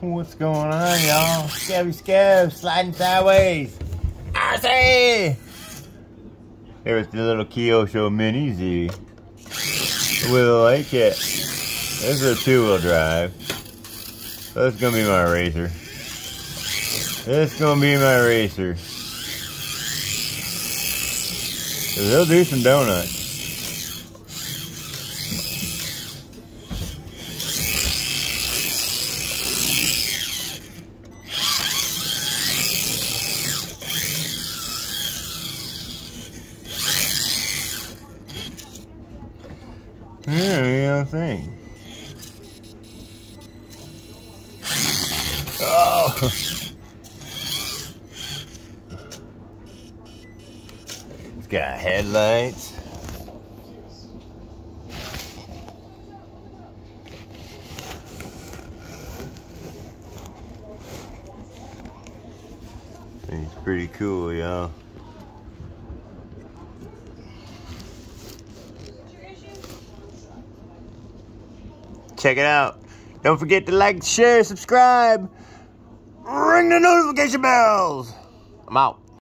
What's going on, y'all? Scabby Scab sliding sideways. I say! There's the little Kyosho Mini Z. With a light kit. This is a two-wheel drive. That's gonna be my racer. This gonna be my racer. He'll do some donuts. Yeah, you know what i'm Oh. It's got headlights. It's pretty cool, y'all. Check it out. Don't forget to like, share, subscribe. Ring the notification bells. I'm out.